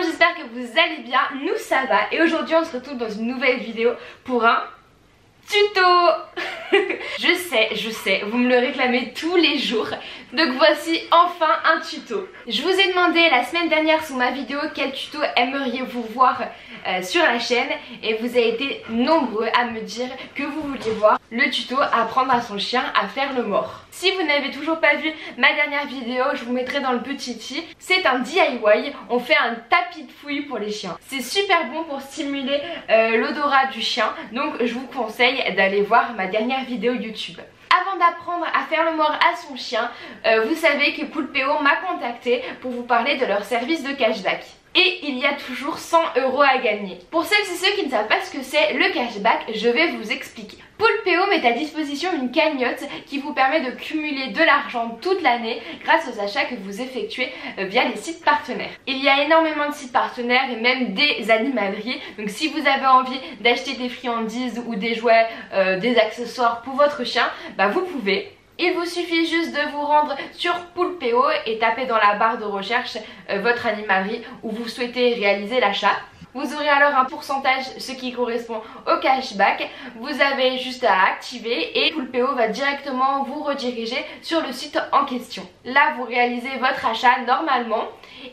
j'espère que vous allez bien, nous ça va. Et aujourd'hui on se retrouve dans une nouvelle vidéo pour un tuto. Je sais, je sais, vous me le réclamez tous les jours. Donc voici enfin un tuto. Je vous ai demandé la semaine dernière sous ma vidéo quel tuto aimeriez-vous voir euh, sur la chaîne. Et vous avez été nombreux à me dire que vous vouliez voir le tuto apprendre à son chien à faire le mort. Si vous n'avez toujours pas vu ma dernière vidéo, je vous mettrai dans le petit i. C'est un DIY, on fait un tapis de fouille pour les chiens. C'est super bon pour stimuler euh, l'odorat du chien, donc je vous conseille d'aller voir ma dernière vidéo YouTube. Avant d'apprendre à faire le mort à son chien, euh, vous savez que Poulpeo m'a contacté pour vous parler de leur service de cashback et il y a toujours 100 euros à gagner. Pour celles et ceux qui ne savent pas ce que c'est le cashback, je vais vous expliquer. Poulpeo met à disposition une cagnotte qui vous permet de cumuler de l'argent toute l'année grâce aux achats que vous effectuez euh, via les sites partenaires. Il y a énormément de sites partenaires et même des animaleries. Donc si vous avez envie d'acheter des friandises ou des jouets, euh, des accessoires pour votre chien, bah vous pouvez. Il vous suffit juste de vous rendre sur Poulpeo et taper dans la barre de recherche euh, votre animalerie où vous souhaitez réaliser l'achat. Vous aurez alors un pourcentage, ce qui correspond au cashback. Vous avez juste à activer et Poulpeo va directement vous rediriger sur le site en question. Là, vous réalisez votre achat normalement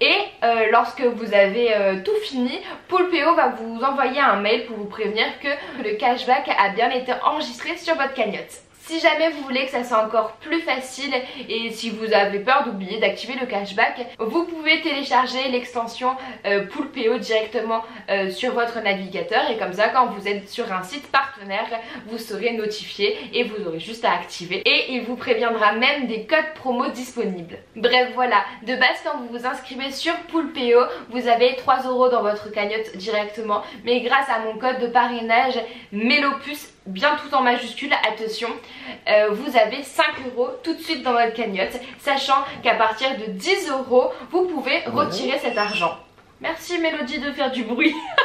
et euh, lorsque vous avez euh, tout fini, Poulpeo va vous envoyer un mail pour vous prévenir que le cashback a bien été enregistré sur votre cagnotte. Si jamais vous voulez que ça soit encore plus facile et si vous avez peur d'oublier d'activer le cashback, vous pouvez télécharger l'extension euh, Poulpeo directement euh, sur votre navigateur et comme ça quand vous êtes sur un site partenaire, vous serez notifié et vous aurez juste à activer et il vous préviendra même des codes promo disponibles. Bref voilà, de base quand vous vous inscrivez sur Poulpeo, vous avez 3 euros dans votre cagnotte directement mais grâce à mon code de parrainage Mélopus bien tout en majuscule, attention, euh, vous avez 5 euros tout de suite dans votre cagnotte, sachant qu'à partir de 10 euros, vous pouvez retirer cet argent. Merci Mélodie de faire du bruit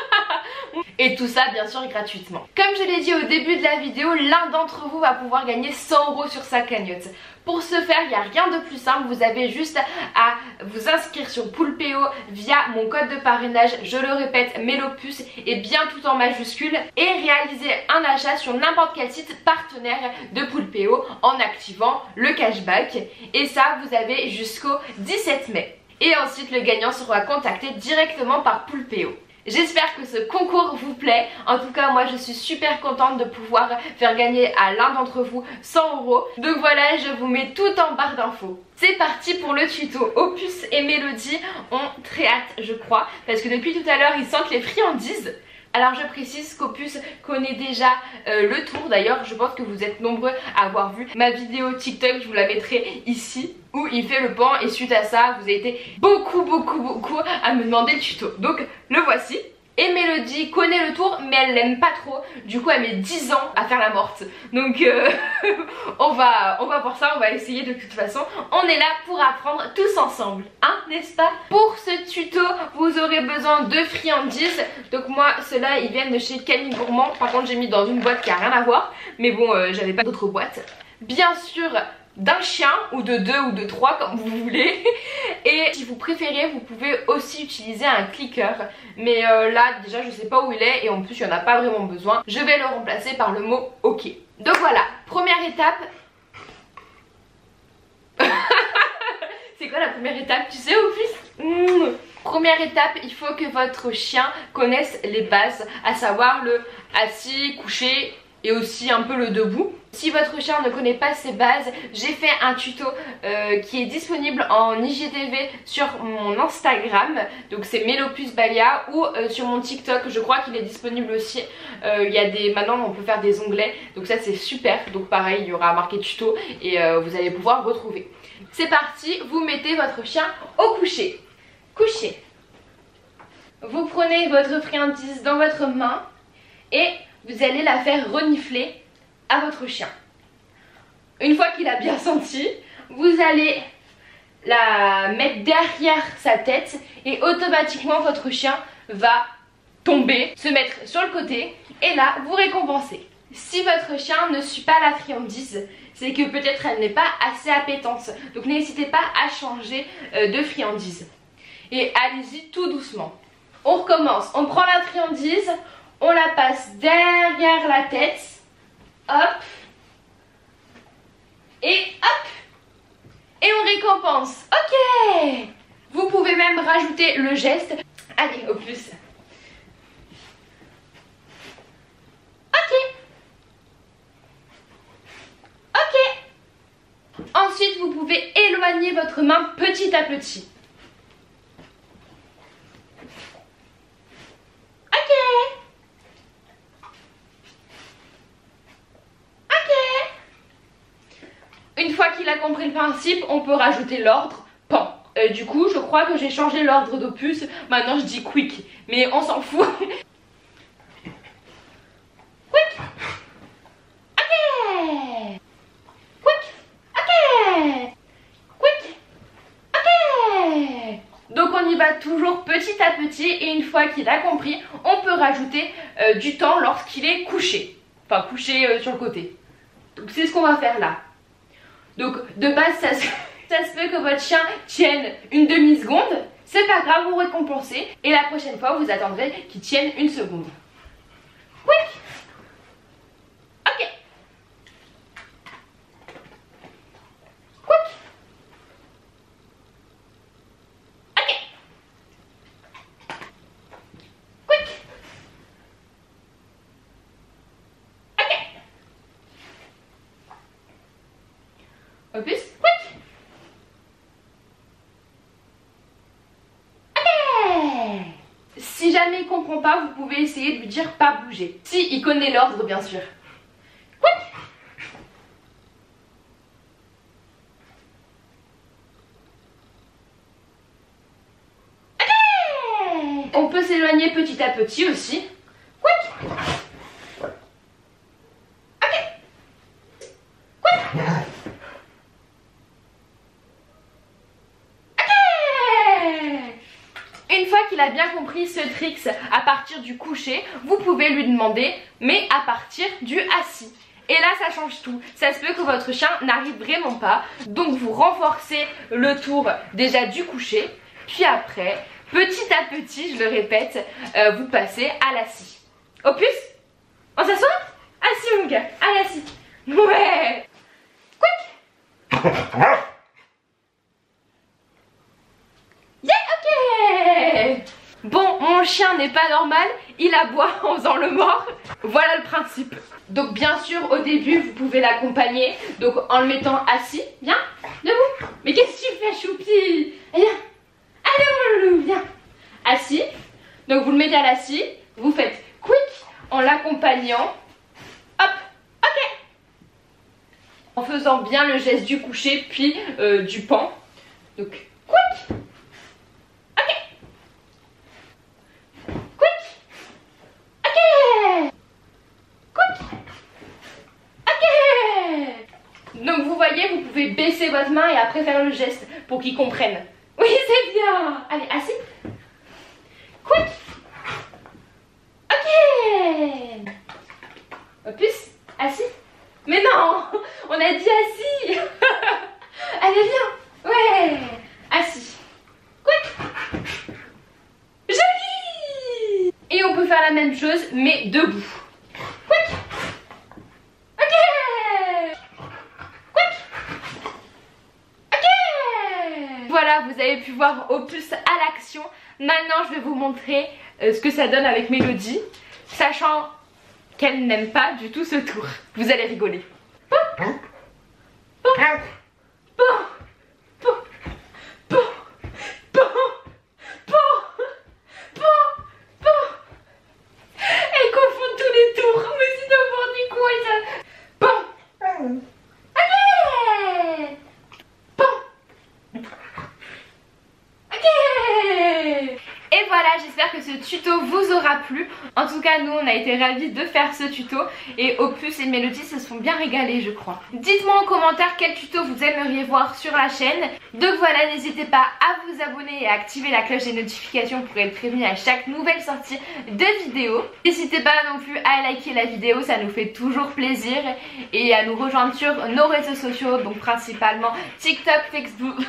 Et tout ça bien sûr gratuitement. Comme je l'ai dit au début de la vidéo, l'un d'entre vous va pouvoir gagner 100 euros sur sa cagnotte. Pour ce faire, il n'y a rien de plus simple, vous avez juste à vous inscrire sur Poulpeo via mon code de parrainage, je le répète, Mélopus et bien tout en majuscule et réaliser un achat sur n'importe quel site partenaire de Poulpeo en activant le cashback et ça vous avez jusqu'au 17 mai. Et ensuite le gagnant sera contacté directement par Poulpeo. J'espère que ce concours vous plaît. En tout cas, moi je suis super contente de pouvoir faire gagner à l'un d'entre vous 100 euros. Donc voilà, je vous mets tout en barre d'infos. C'est parti pour le tuto. Opus et Mélodie ont très hâte, je crois, parce que depuis tout à l'heure, ils sentent les friandises. Alors je précise qu'Opus connaît déjà euh, le tour. D'ailleurs je pense que vous êtes nombreux à avoir vu ma vidéo TikTok. Je vous la mettrai ici où il fait le pan et suite à ça vous avez été beaucoup beaucoup beaucoup à me demander le tuto. Donc le voici et Mélodie connaît le tour mais elle l'aime pas trop. Du coup elle met 10 ans à faire la morte. Donc euh, on, va, on va voir ça, on va essayer de toute façon. On est là pour apprendre tous ensemble Hein n'est-ce pas? Pour ce tuto vous aurez besoin de friandises. Donc moi ceux-là ils viennent de chez Camille Gourmand. Par contre j'ai mis dans une boîte qui a rien à voir. Mais bon euh, j'avais pas d'autres boîtes. Bien sûr d'un chien ou de deux ou de trois comme vous voulez. Et si vous préférez vous pouvez aussi utiliser un clicker mais euh, là déjà je sais pas où il est et en plus il n'y en a pas vraiment besoin. Je vais le remplacer par le mot ok donc voilà. Première étape. C'est quoi la première étape tu sais au plus mmh. Première étape, il faut que votre chien connaisse les bases, à savoir le assis, couché et aussi un peu le debout. Si votre chien ne connaît pas ces bases, j'ai fait un tuto euh, qui est disponible en IGTV sur mon Instagram, donc c'est Melopus Balia ou euh, sur mon TikTok, je crois qu'il est disponible aussi. Euh, y a des, maintenant on peut faire des onglets, donc ça c'est super. Donc pareil, il y aura marqué tuto et vous allez pouvoir retrouver. C'est parti, vous mettez votre chien au coucher. Coucher. Vous prenez votre friandise dans votre main et vous allez la faire renifler à votre chien. Une fois qu'il a bien senti, vous allez la mettre derrière sa tête et automatiquement votre chien va tomber, se mettre sur le côté et là vous récompensez. Si votre chien ne suit pas la friandise, c'est que peut-être elle n'est pas assez appétente. Donc n'hésitez pas à changer euh, de friandise. Et allez-y tout doucement. On recommence. On prend la friandise, on la passe derrière la tête. Hop. Et hop. Et on récompense. Ok. Vous pouvez même rajouter le geste. Allez, au plus. Ok. Ok. Ensuite, vous pouvez éloigner votre main petit à petit. Une fois qu'il a compris le principe, on peut rajouter l'ordre pan. Euh, du coup, je crois que j'ai changé l'ordre d'opus. Maintenant, je dis quick. Mais on s'en fout. quick. Ok. Quick. Ok. Quick. Ok. Donc on y va toujours petit à petit et une fois qu'il a compris, on peut rajouter euh, du temps lorsqu'il est couché. Enfin couché euh, sur le côté. Donc c'est ce qu'on va faire là. Donc de base, ça se, ça peut que votre chien tienne une demi-seconde. C'est pas grave, vous récompensez. Et la prochaine fois, vous attendrez qu'il tienne une seconde. Quick Ok. Quick Ok. Quick Si jamais il comprend pas, vous pouvez essayer de lui dire pas bouger. Si il connaît l'ordre, bien sûr. On peut s'éloigner petit à petit aussi. A bien compris ce tricks à partir du coucher, vous pouvez lui demander mais à partir du assis. Et là ça change tout, ça se peut que votre chien n'arrive vraiment pas, donc vous renforcez le tour déjà du coucher, puis après, petit à petit, je le répète, euh, vous passez à l'assis. Opus On s'assoit? Assis mon gars, allez assis Ouais. Quick Bon, mon chien n'est pas normal, il aboie en faisant le mort. Voilà le principe. Donc bien sûr, au début, vous pouvez l'accompagner. Donc en le mettant assis. Viens, debout. Mais qu'est-ce que tu fais, Choupi? Viens. Allez, mon loulou, viens. Assis. Donc vous le mettez à l'assis. Vous faites quick en l'accompagnant. Hop, ok. En faisant bien le geste du coucher, puis euh, du pan. Donc quick Donc vous voyez, vous pouvez baisser votre main et après faire le geste pour qu'ils comprennent. Oui, c'est bien Allez, assis. Quick Ok Opus, assis. Mais non On a dit assis Allez, viens Ouais Assis. Quick Joli Et on peut faire la même chose, mais debout. Voilà, vous avez pu voir Opus à l'action. Maintenant, je vais vous montrer euh, ce que ça donne avec Mélodie, sachant qu'elle n'aime pas du tout ce tour. Vous allez rigoler. Et En tout cas, nous, on a été ravis de faire ce tuto. Et Opus et Mélodie se sont bien régalés, je crois. Dites-moi en commentaire quel tuto vous aimeriez voir sur la chaîne. Donc voilà, n'hésitez pas à vous abonner et à activer la cloche des notifications pour être prévenu à chaque nouvelle sortie de vidéo. N'hésitez pas non plus à liker la vidéo, ça nous fait toujours plaisir. Et à nous rejoindre sur nos réseaux sociaux, donc principalement TikTok, Facebook,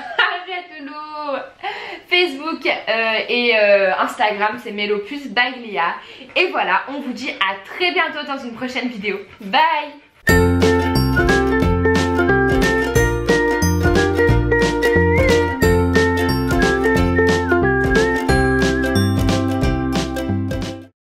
Facebook euh, et euh, Instagram, c'est Melopus Baglia. Et voilà, on vous dit à très bientôt dans une prochaine vidéo. Bye